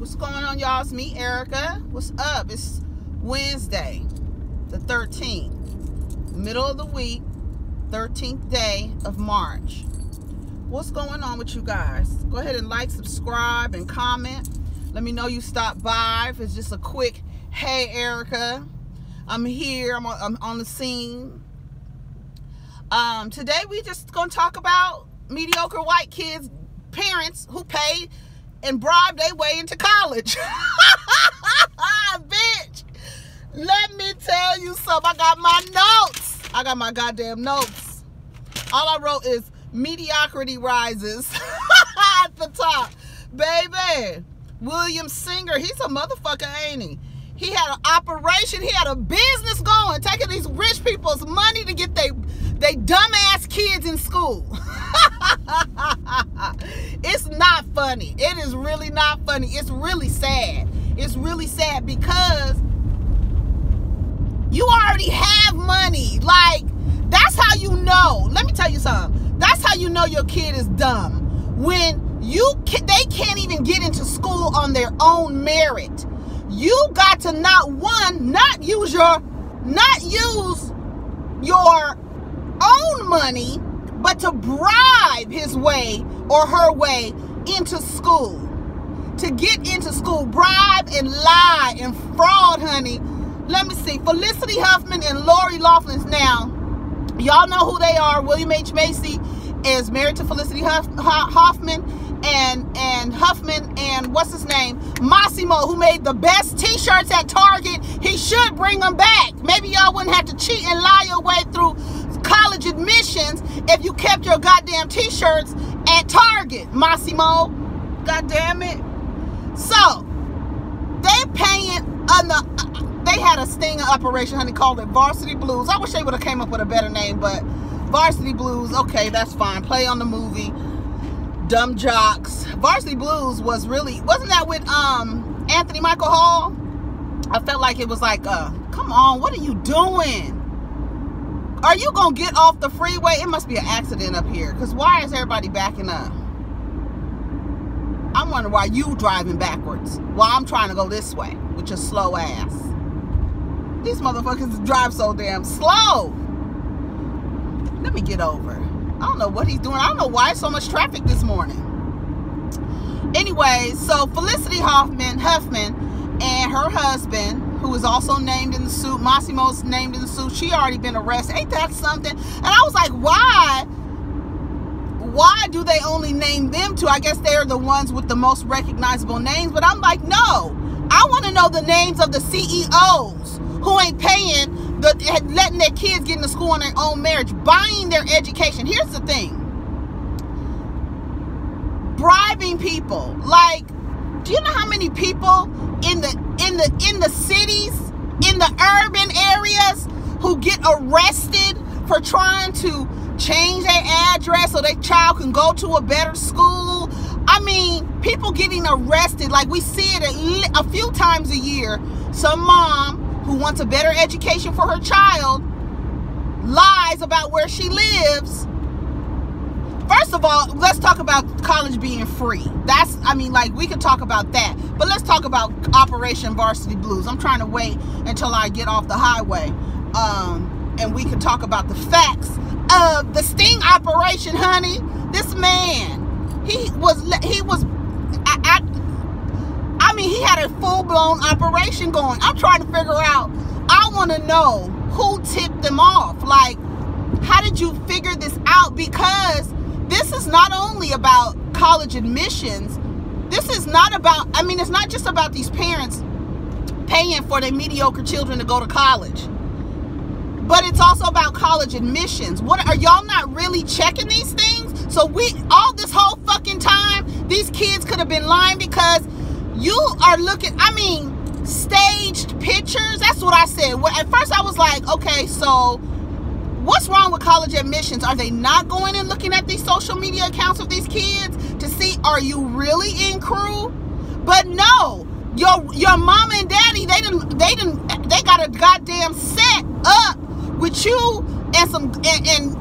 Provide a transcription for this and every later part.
What's going on, y'all? It's me, Erica. What's up? It's Wednesday, the 13th, middle of the week, 13th day of March. What's going on with you guys? Go ahead and like, subscribe, and comment. Let me know you stopped by. If it's just a quick, hey, Erica, I'm here. I'm on, I'm on the scene. Um, today, we just going to talk about mediocre white kids, parents who pay and bribe their way into college. Bitch, let me tell you something. I got my notes. I got my goddamn notes. All I wrote is mediocrity rises at the top. Baby, William Singer, he's a motherfucker, ain't he? He had an operation. He had a business going, taking these rich people's money to get they they dumbass kids in school. it's not funny. It is really not funny. It's really sad. It's really sad because you already have money. Like, that's how you know. Let me tell you something. That's how you know your kid is dumb. When you can, they can't even get into school on their own merit. You got to not one, not use your, not use your own money, but to bribe his way or her way into school. To get into school, bribe and lie and fraud, honey. Let me see. Felicity Huffman and Lori Loughlin's now. Y'all know who they are. William H. Macy is married to Felicity Huff, Hoffman and and Huffman and what's his name Mossimo who made the best t-shirts at Target he should bring them back maybe y'all wouldn't have to cheat and lie your way through college admissions if you kept your goddamn t-shirts at Target Mossimo. god damn it so they paying on the they had a sting operation honey called it Varsity Blues I wish they would have came up with a better name but Varsity Blues okay that's fine play on the movie Dumb Jocks. Varsity Blues was really, wasn't that with um Anthony Michael Hall? I felt like it was like, uh, come on, what are you doing? Are you going to get off the freeway? It must be an accident up here. Because why is everybody backing up? I'm wondering why you driving backwards while I'm trying to go this way with your slow ass. These motherfuckers drive so damn slow. Let me get over. I don't know what he's doing. I don't know why so much traffic this morning. Anyway, so Felicity Hoffman, Huffman her husband, who is also named in the suit, Mossimo's named in the suit, she already been arrested. Ain't that something? And I was like, why? Why do they only name them two? I guess they're the ones with the most recognizable names. But I'm like, no. I want to know the names of the CEOs who ain't paying the letting their kids get into school on their own marriage, buying their education. Here's the thing. Bribing people. Like, do you know how many people in the in the in the cities, in the urban areas who get arrested for trying to change their address so their child can go to a better school? I mean, people getting arrested like we see it a, a few times a year. Some mom who wants a better education for her child lies about where she lives. First of all, let's talk about college being free. That's, I mean, like, we could talk about that. But let's talk about Operation Varsity Blues. I'm trying to wait until I get off the highway. Um, and we can talk about the facts of the sting operation, honey. This man, he was, he was, I, I, I mean, he had a full-blown operation going. I'm trying to figure out, I want to know who tipped them off. Like, how did you figure this out? Because this is not only about college admissions. This is not about, I mean, it's not just about these parents paying for their mediocre children to go to college. But it's also about college admissions. What are y'all not really checking these things? So we all this whole fucking time, these kids could have been lying because you are looking, I mean, staged pictures. That's what I said. At first I was like, okay, so what's wrong with college admissions? Are they not going and looking at these social media accounts of these kids to see, are you really in crew? But no, your your mama and daddy, they didn't they didn't they got a goddamn set up with you and some and, and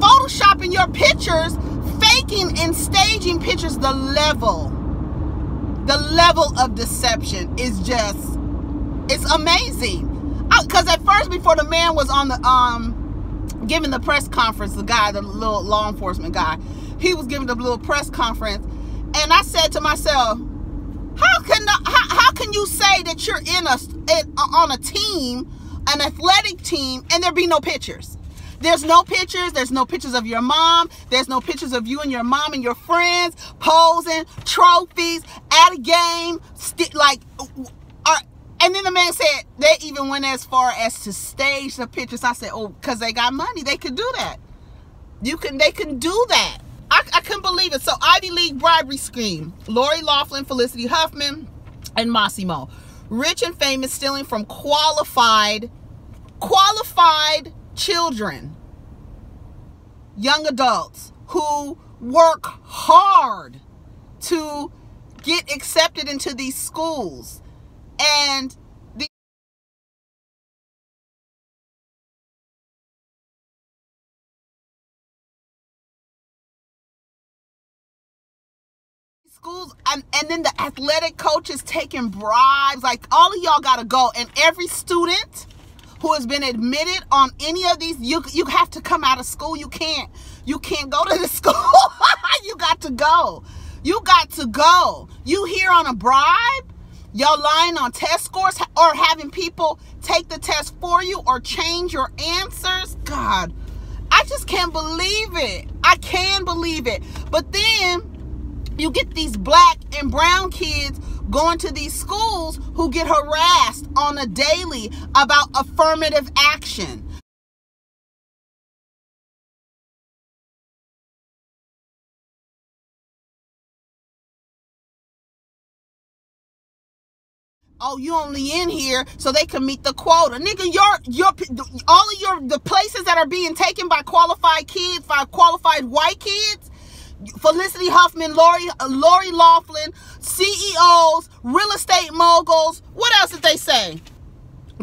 photoshopping your pictures, faking and staging pictures the level the level of deception is just it's amazing because at first before the man was on the um giving the press conference the guy the little law enforcement guy he was giving the little press conference and i said to myself how can how, how can you say that you're in a in, on a team an athletic team and there be no pictures there's no pictures. There's no pictures of your mom. There's no pictures of you and your mom and your friends posing, trophies, at a game, like, and then the man said they even went as far as to stage the pictures. I said, oh, because they got money, they could do that. You can, they can do that. I, I couldn't believe it. So Ivy League bribery scheme. Lori Loughlin, Felicity Huffman, and Mossimo. Rich and famous stealing from qualified, qualified children, young adults who work hard to get accepted into these schools. And the schools and, and then the athletic coaches taking bribes. Like all of y'all gotta go. And every student who has been admitted on any of these you you have to come out of school. You can't you can't go to the school. You got to go. You got to go. You here on a bribe y'all lying on test scores or having people take the test for you or change your answers? God i just can't believe it. I can believe it. But then you get these black and brown kids going to these schools who get harassed on a daily about affirmative action. Oh, you only in here so they can meet the quota. Nigga, your your all of your the places that are being taken by qualified kids, by qualified white kids, Felicity Huffman, Lori, uh, Lori Loughlin, CEOs, real estate moguls. What else did they say?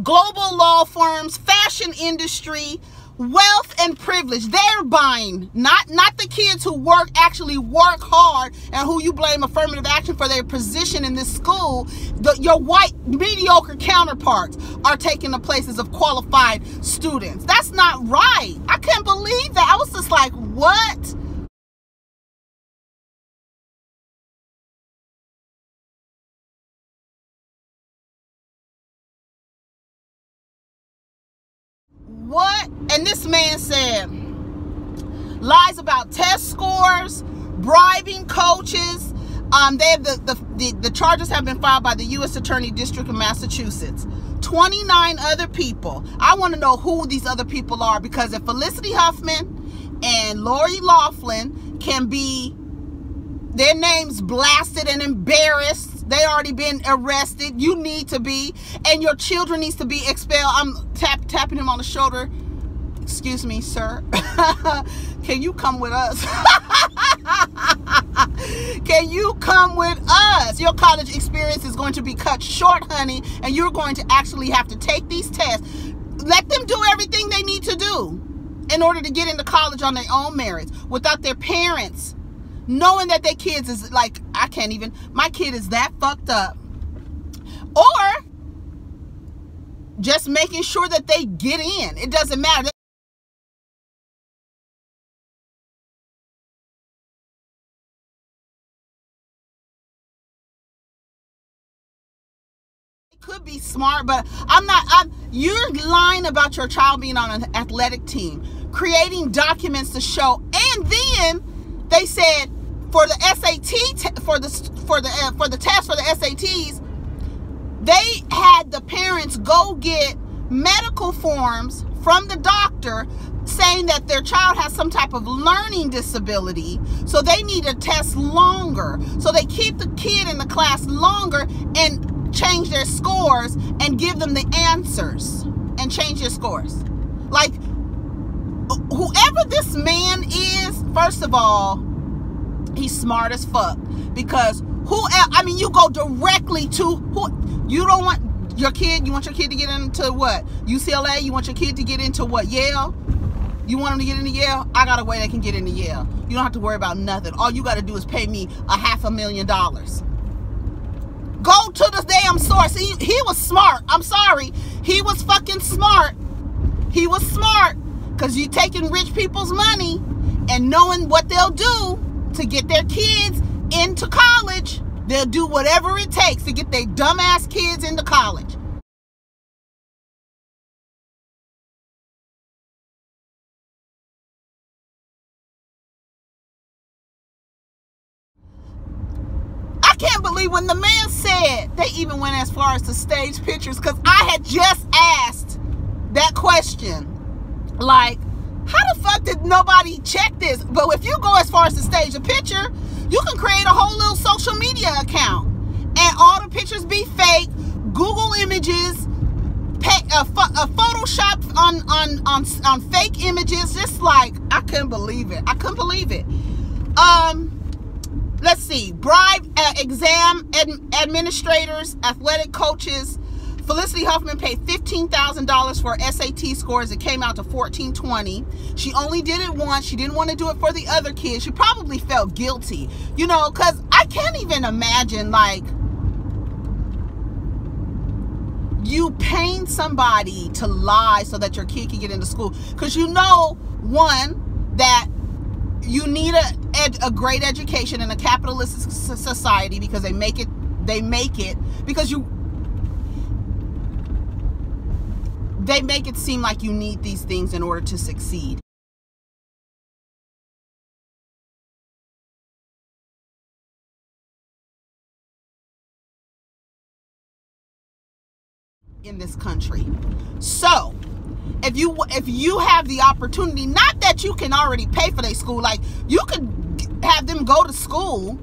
Global law firms, fashion industry, wealth and privilege. They're buying, not not the kids who work actually work hard and who you blame affirmative action for their position in this school. The, your white mediocre counterparts are taking the places of qualified students. That's not right. I can't believe that. I was just like, what? What? And this man said lies about test scores, bribing coaches. Um, they have the, the, the, the charges have been filed by the U.S. Attorney District of Massachusetts. 29 other people. I want to know who these other people are because if Felicity Huffman and Lori Loughlin can be their names blasted and embarrassed they already been arrested. You need to be, and your children needs to be expelled. I'm tap tapping him on the shoulder. Excuse me, sir. Can you come with us? Can you come with us? Your college experience is going to be cut short, honey, and you're going to actually have to take these tests. Let them do everything they need to do in order to get into college on their own merits without their parents knowing that their kids is like I can't even my kid is that fucked up or just making sure that they get in it doesn't matter could be smart, but I'm not. I'm, you're lying about your child being on an athletic team, creating documents to show, and then they said for the SAT for the for the uh, for the test for the SATs, they had the parents go get medical forms from the doctor saying that their child has some type of learning disability, so they need to test longer. So they keep the kid in the class longer and change their scores and give them the answers and change their scores. Like whoever this man is, first of all, he's smart as fuck because who else, I mean you go directly to who you don't want your kid you want your kid to get into what UCLA you want your kid to get into what Yale you want him to get into Yale I got a way they can get into Yale you don't have to worry about nothing all you got to do is pay me a half a million dollars Go to the damn source. He, he was smart. I'm sorry. He was fucking smart. He was smart because you taking rich people's money and knowing what they'll do to get their kids into college. They'll do whatever it takes to get their dumbass kids into college. I can't believe when the man said they even went as far as to stage pictures because I had just asked that question. Like, how the fuck did nobody check this? But if you go as far as to stage a picture, you can create a whole little social media account and all the pictures be fake, Google images, pay, Photoshop on, on, on, on fake images. Just like, I couldn't believe it. I couldn't believe it. Um, let's see, bribe uh, exam ad administrators, athletic coaches. Felicity Huffman paid $15,000 for SAT scores. It came out to 1420. She only did it once. She didn't want to do it for the other kids. She probably felt guilty, you know, because I can't even imagine, like, you paying somebody to lie so that your kid can get into school. Because you know, one, that you need a a great education in a capitalist society because they make it they make it because you they make it seem like you need these things in order to succeed. in this country. So, if you if you have the opportunity, not that you can already pay for their school, like you could have them go to school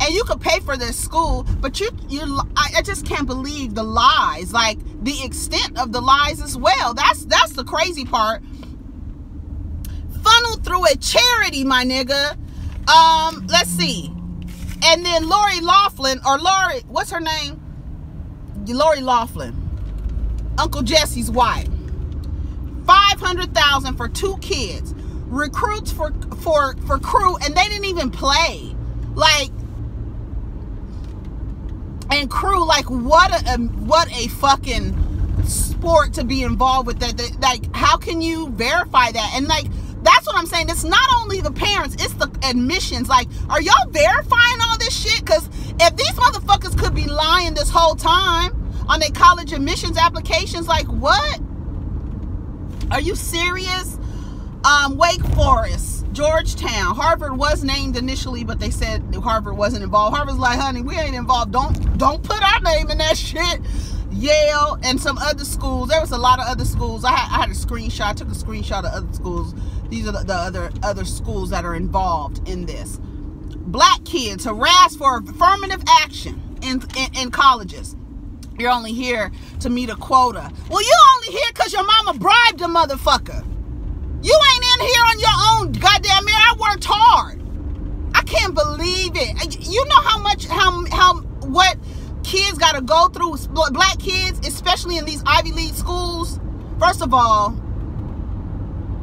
and you could pay for their school but you you I, I, just can't believe the lies like the extent of the lies as well. That's that's the crazy part. Funneled through a charity my nigga. Um let's see. And then lori Loughlin or lori what's her name? Lori Loughlin. Uncle jesse's wife. 500000 for two kids. Recruits for for for crew and they didn't even play. Like and crew like what a what a fucking sport to be involved with that, that like how can you verify that? And like that's what i'm saying it's not only the parents it's the admissions like are y'all verifying all this shit? Because if these motherfuckers could be lying this whole time on their college admissions applications like what? Are you serious? Um, Wake Forest, Georgetown, Harvard was named initially, but they said Harvard wasn't involved. Harvard's like, honey, we ain't involved. Don't don't put our name in that shit. Yale and some other schools. There was a lot of other schools. I had, I had a screenshot. I took a screenshot of other schools. These are the, the other other schools that are involved in this. Black kids harassed for affirmative action in, in, in colleges. You're only here to meet a quota. Well, you only here because your mama bribed a motherfucker. You ain't in here on your own, goddamn man. I worked hard. I can't believe it. You know how much, how, how, what kids got to go through, black kids, especially in these Ivy League schools. First of all,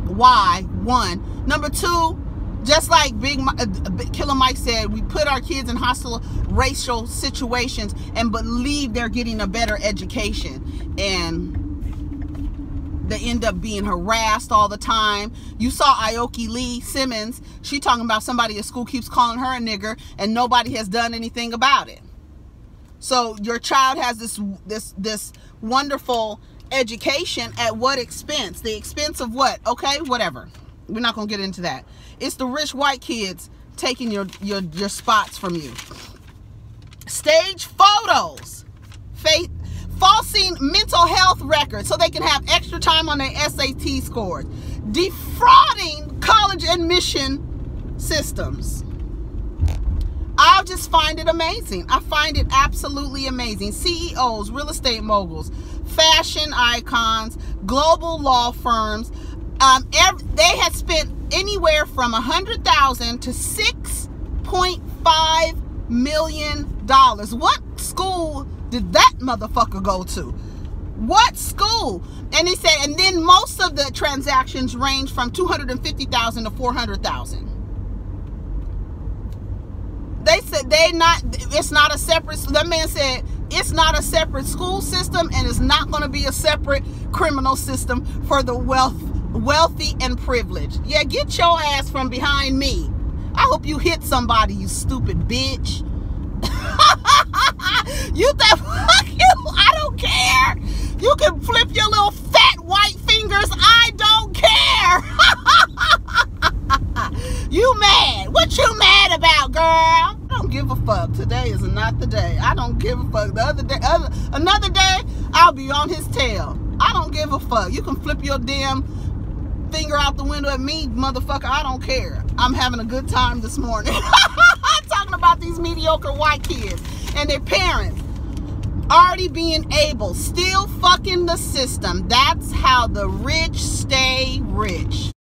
why? One. Number two, just like Big uh, Killer Mike said, we put our kids in hostile racial situations and believe they're getting a better education. And they end up being harassed all the time. You saw Aoki Lee Simmons. She talking about somebody at school keeps calling her a nigger and nobody has done anything about it. So your child has this this this wonderful education at what expense? The expense of what? Okay, whatever. We're not gonna get into that. It's the rich white kids taking your your your spots from you. Stage photos. Faith falsing mental health records so they can have extra time on their SAT scores, defrauding college admission systems. I just find it amazing. I find it absolutely amazing. CEOs, real estate moguls, fashion icons, global law firms, um, every, they had spent anywhere from a hundred thousand to six point five million dollars. What school did that motherfucker go to? What school? And he said, and then most of the transactions range from 250,000 to 400,000. They said they not, it's not a separate, that man said, it's not a separate school system and it's not going to be a separate criminal system for the wealth wealthy and privileged. Yeah, get your ass from behind me. I hope you hit somebody, you stupid bitch. You think fuck you? I don't care. You can flip your little fat white fingers. I don't care. you mad? What you mad about, girl? I don't give a fuck. Today is not the day. I don't give a fuck. The other day, other, another day, I'll be on his tail. I don't give a fuck. You can flip your damn finger out the window at me, motherfucker. I don't care. I'm having a good time this morning. I'm talking about these mediocre white kids and their parents already being able, still fucking the system. That's how the rich stay rich.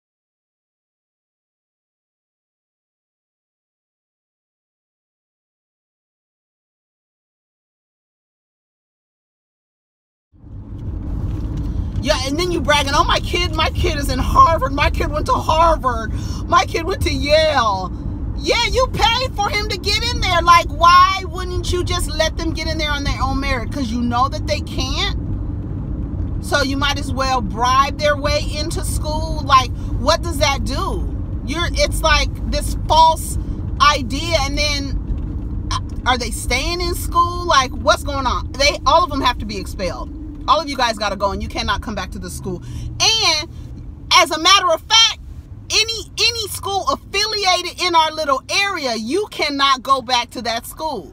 Yeah, and then you bragging, oh, my kid, my kid is in Harvard. My kid went to Harvard. My kid went to Yale. Yeah, you paid for him to get in there. Like, why wouldn't you just let them get in there on their own merit? Because you know that they can't. So you might as well bribe their way into school. Like, what does that do? You're it's like this false idea and then uh, are they staying in school? Like, what's going on? They all of them have to be expelled all of you guys got to go and you cannot come back to the school. And as a matter of fact, any any school affiliated in our little area, you cannot go back to that school.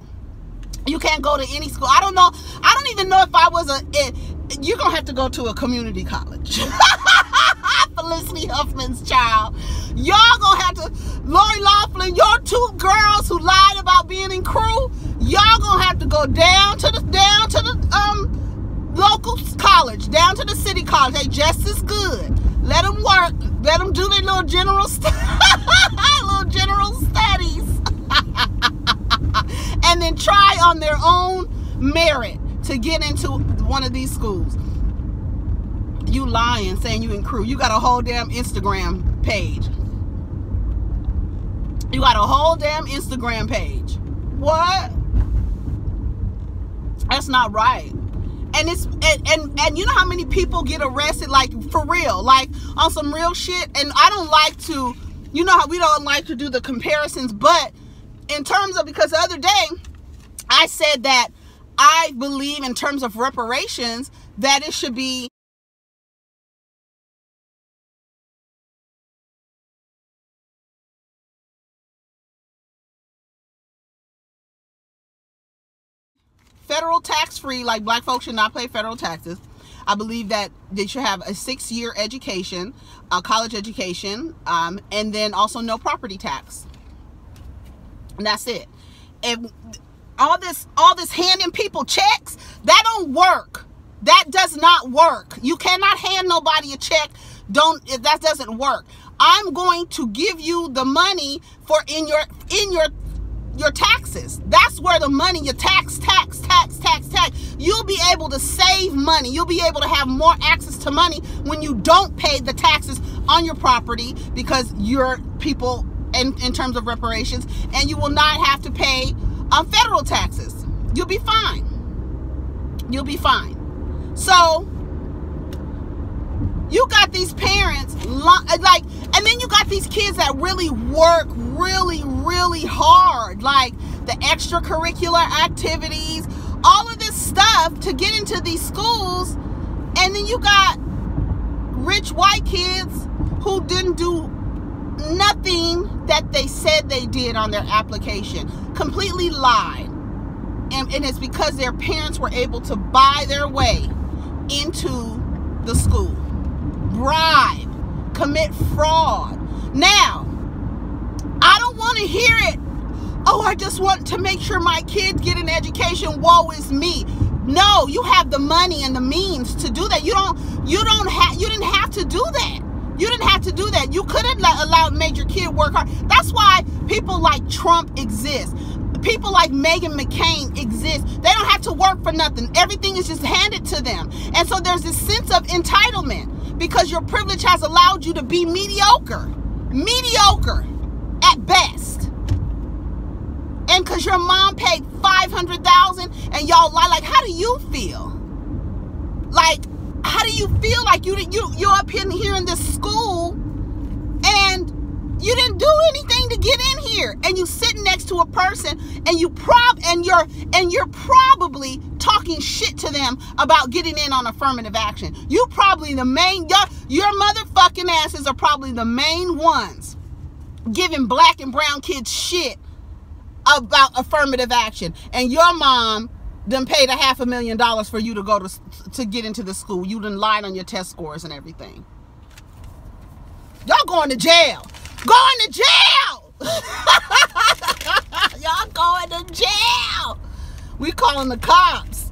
You can't go to any school. I don't know. I don't even know if I was a. It, you're gonna have to go to a community college. Felicity Huffman's child. Y'all gonna have to. Lori Loughlin, your two girls who lied about being in crew. Y'all gonna have to go down to the down to the um local college down to the city college. They just as good. Let them work. Let them do their little general little general studies, and then try on their own merit to get into one of these schools. You lying, saying you in crew. You got a whole damn Instagram page. You got a whole damn Instagram page. What? That's not right and it's and, and and you know how many people get arrested like for real like on some real shit? And i don't like to you know how we don't like to do the comparisons but in terms of because the other day i said that i believe in terms of reparations that it should be federal tax free, like black folks should not pay federal taxes. I believe that they should have a six year education, a college education, um, and then also no property tax. And that's it. And all this, all this handing people checks, that don't work. That does not work. You cannot hand nobody a check. Don't that doesn't work. I'm going to give you the money for in your in your your taxes. That's where the money, your tax, tax, tax, tax, tax. You'll be able to save money. You'll be able to have more access to money when you don't pay the taxes on your property because you're people in, in terms of reparations and you will not have to pay uh, federal taxes. You'll be fine. You'll be fine. So, you got these parents like then you got these kids that really work really really hard like the extracurricular activities all of this stuff to get into these schools and then you got rich white kids who didn't do nothing that they said they did on their application completely lied. And, and it's because their parents were able to buy their way into the school. Bribe, commit fraud. Now, I don't want to hear it. Oh, I just want to make sure my kids get an education. Woe is me. No, you have the money and the means to do that. You don't you don't have you didn't have to do that. You didn't have to do that. You could have allowed major kid work hard. That's why people like Trump exist. People like Meghan McCain exist. They don't have to work for nothing. Everything is just handed to them. And so there's this sense of entitlement because your privilege has allowed you to be mediocre. Mediocre at best. And because your mom paid 500000 and y'all lie like how do you feel like how do you feel like you you you're up in here in this school and you didn't do anything get in here and you sit next to a person and you prob and you're and you're probably talking shit to them about getting in on affirmative action. You probably the main your, your motherfucking asses are probably the main ones giving black and brown kids shit about affirmative action. And your mom then paid a half a million dollars for you to go to to get into the school. You done lied on your test scores and everything. Y'all going to jail. Going to jail y'all going to jail we calling the cops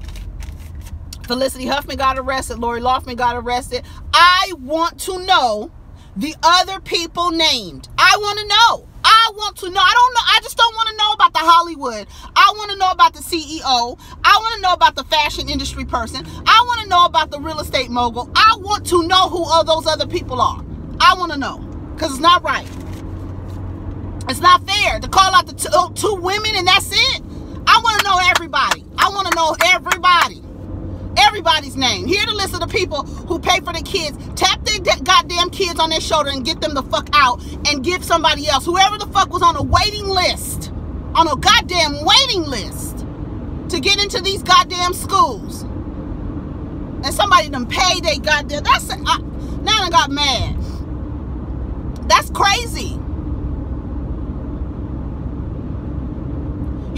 felicity huffman got arrested lori loughlin got arrested i want to know the other people named i want to know I want to know. I don't know. I just don't want to know about the Hollywood. I want to know about the CEO. I want to know about the fashion industry person. I want to know about the real estate mogul. I want to know who all those other people are. I want to know because it's not right. It's not fair to call out the oh, two women and that's it. I want to know everybody. I want to know everybody everybody's name. Here the list of the people who pay for the kids. Tap their goddamn kids on their shoulder and get them the fuck out and give somebody else. Whoever the fuck was on a waiting list, on a goddamn waiting list to get into these goddamn schools. And somebody them pay they goddamn. That's I, now I got mad. That's crazy.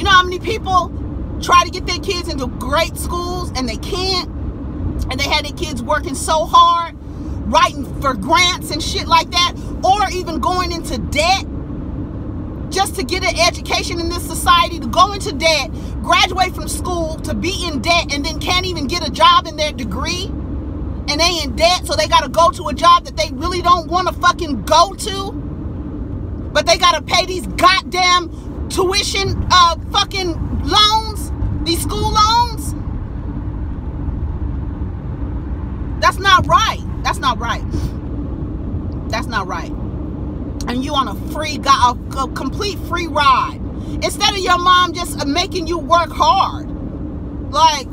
You know how many people try to get their kids into great schools and they can't. And they had their kids working so hard, writing for grants and shit like that, or even going into debt just to get an education in this society, to go into debt, graduate from school, to be in debt, and then can't even get a job in their degree. And they in debt, so they gotta go to a job that they really don't wanna fucking go to. But they gotta pay these goddamn tuition uh fucking loans these school loans? That's not right. That's not right. That's not right. And you on a free, got a, complete free ride. Instead of your mom just making you work hard. Like,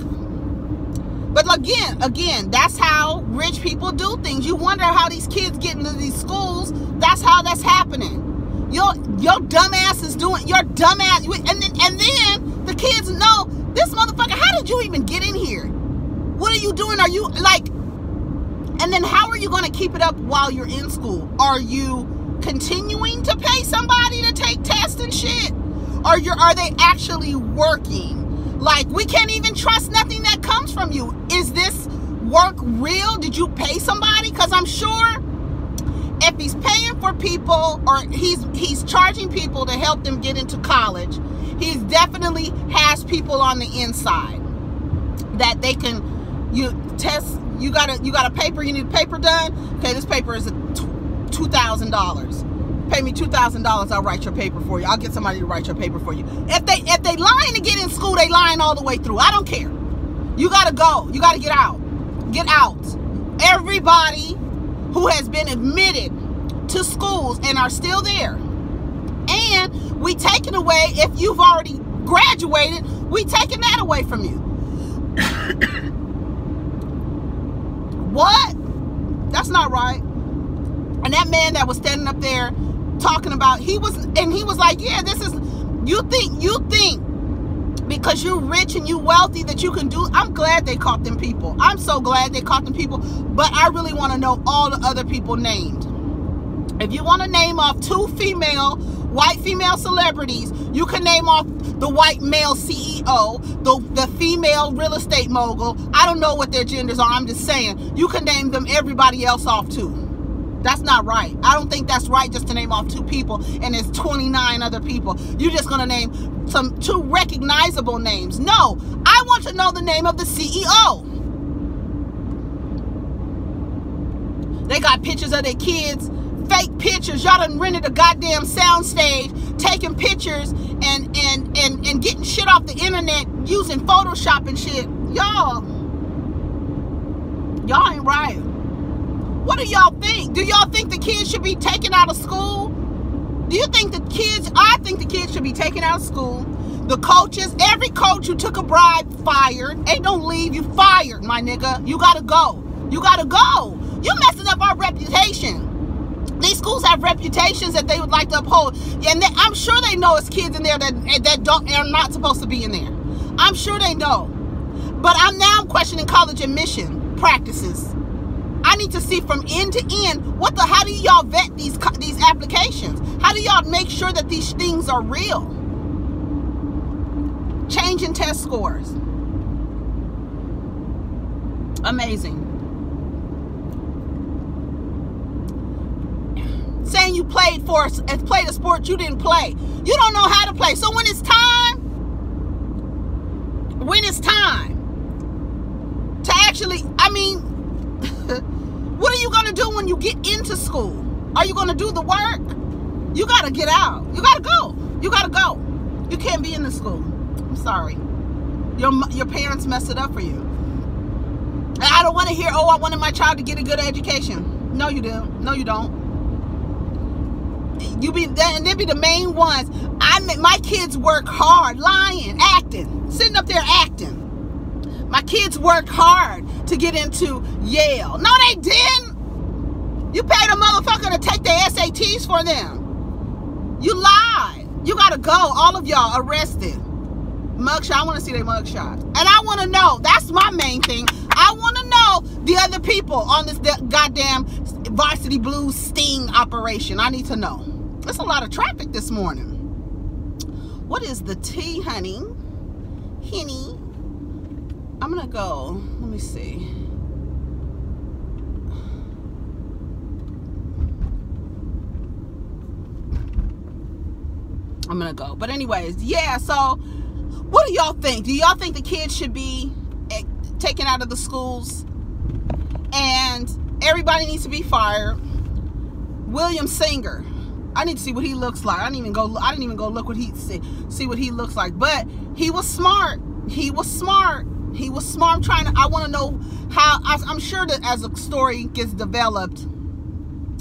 but again, again, that's how rich people do things. You wonder how these kids get into these schools. That's how that's happening. Your your dumbass is doing your dumbass, and then and then the kids know this motherfucker. How did you even get in here? What are you doing? Are you like? And then how are you going to keep it up while you're in school? Are you continuing to pay somebody to take tests and shit? Are you are they actually working? Like we can't even trust nothing that comes from you. Is this work real? Did you pay somebody? Because I'm sure if he's paying for people or he's he's charging people to help them get into college, he definitely has people on the inside that they can you test you got a you got a paper you need paper done? Okay this paper is two thousand dollars. Pay me two thousand dollars i'll write your paper for you. I'll get somebody to write your paper for you. If they if they lying to get in school they lying all the way through. I don't care. You gotta go. You gotta get out. Get out. Everybody who has been admitted to schools and are still there. And we taking away, if you've already graduated, we taking that away from you. what? That's not right. And that man that was standing up there talking about, he was, and he was like, yeah, this is, you think, you think because you're rich and you wealthy that you can do i'm glad they caught them people. I'm so glad they caught them people but i really want to know all the other people named. If you want to name off two female white female celebrities you can name off the white male ceo the, the female real estate mogul. I don't know what their genders are i'm just saying. You can name them everybody else off too that's not right. I don't think that's right just to name off two people and there's 29 other people. You're just going to name some two recognizable names. No, I want to know the name of the CEO. They got pictures of their kids, fake pictures. Y'all done rented a goddamn soundstage, taking pictures and, and, and, and getting shit off the internet using Photoshop and shit. Y'all, y'all ain't right. What do y'all think? Do y'all think the kids should be taken out of school? Do you think the kids, I think the kids should be taken out of school. The coaches, every coach who took a bribe, fired. Ain't don't leave, you fired, my nigga. You gotta go. You gotta go. You messing up our reputation. These schools have reputations that they would like to uphold, and they, I'm sure they know it's kids in there that that don't are not supposed to be in there. I'm sure they know, but I'm now questioning college admission practices. I need to see from end to end what the how do y'all vet these these applications? How do y'all make sure that these things are real? Changing test scores. Amazing. saying you played for played a sport you didn't play. You don't know how to play. So when it's time, when it's time to actually, I mean, what are you going to do when you get into school? Are you going to do the work? You got to get out. You got to go. You got to go. You can't be in the school. I'm sorry. Your, your parents messed it up for you. I don't want to hear, oh, I wanted my child to get a good education. No, you don't. No, you don't you be and they be the main ones. I my kids work hard, lying, acting, sitting up there acting. My kids worked hard to get into Yale. No, they didn't. You paid a motherfucker to take their SATs for them. You lied. You gotta go. All of y'all arrested. Mugshot. I want to see their mugshots. And I want to know. That's my main thing. I want to know the other people on this goddamn varsity blues sting operation. I need to know. There's a lot of traffic this morning. What is the tea, honey? Henny. I'm gonna go. Let me see. I'm gonna go. But anyways, yeah. So, what do y'all think? Do y'all think the kids should be eh, taken out of the schools and everybody needs to be fired? William Singer I need to see what he looks like. I didn't even go. I didn't even go look what he see see what he looks like. But he was smart. He was smart. He was smart. I'm trying to. I want to know how. I, I'm sure that as a story gets developed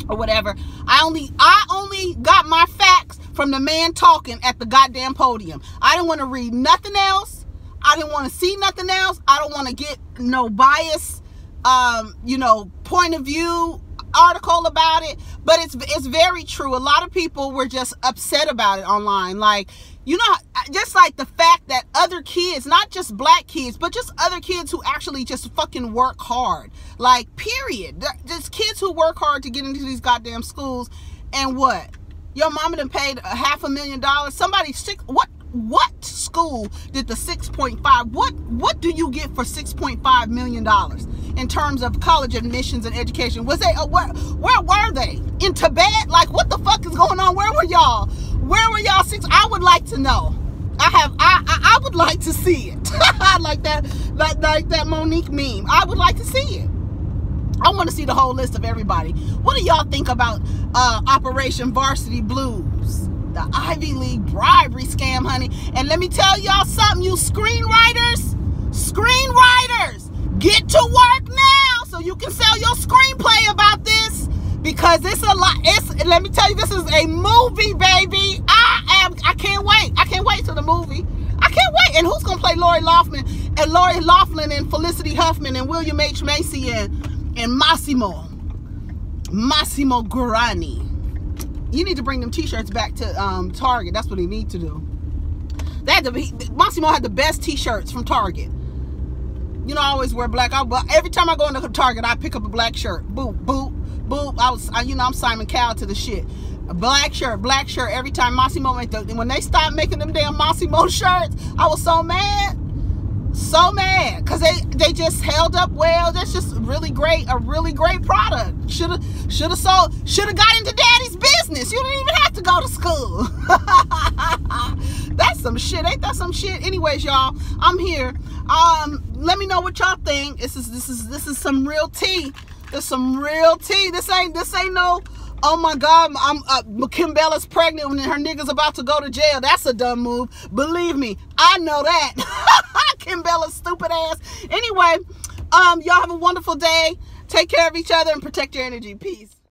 or whatever, I only I only got my facts from the man talking at the goddamn podium. I didn't want to read nothing else. I didn't want to see nothing else. I don't want to get no bias, um, you know, point of view article about it, but it's it's very true. A lot of people were just upset about it online. Like, you know, just like the fact that other kids, not just black kids, but just other kids who actually just fucking work hard. Like, period. Just kids who work hard to get into these goddamn schools. And what? Your mama done paid a half a million dollars. Somebody six what what school did the 6.5 what what do you get for 6.5 million dollars in terms of college admissions and education was they uh, where where were they in tibet like what the fuck is going on where were y'all where were y'all six i would like to know i have i i, I would like to see it I like that like, like that monique meme i would like to see it I want to see the whole list of everybody. What do y'all think about uh, Operation Varsity Blues? the Ivy League bribery scam, honey. And let me tell y'all something, you screenwriters, screenwriters, get to work now so you can sell your screenplay about this because it's a lot. It's let me tell you, this is a movie, baby. I am. I can't wait. I can't wait to the movie. I can't wait. And who's gonna play Lori Loughlin and Lori Loughlin and Felicity Huffman and William H Macy and and Mossimo Mossimo Grani you need to bring them t-shirts back to um, Target. That's what he need to do. They had to Mossimo had the best t-shirts from Target. You know, I always wear black. I, every time I go into Target, I pick up a black shirt. Boop, boop, boop. I was, I, you know, I'm Simon Cowell to the shit. Black shirt, black shirt. Every time Mossimo made the, when they stopped making them damn Mossimo shirts, I was so mad. So mad because they they just held up well. That's just really great a really great product. Should have should have sold should have got into daddy's business. You didn't even have to go to school. That's some shit ain't that some shit? Anyways y'all i'm here. Um let me know what y'all think. This is this is this is some real tea there's some real tea this ain't this ain't no oh my God, I'm uh, Kim Bella's pregnant and her nigga's about to go to jail. That's a dumb move. Believe me, I know that. Kim Bella's stupid ass. Anyway, um, y'all have a wonderful day. Take care of each other and protect your energy. Peace.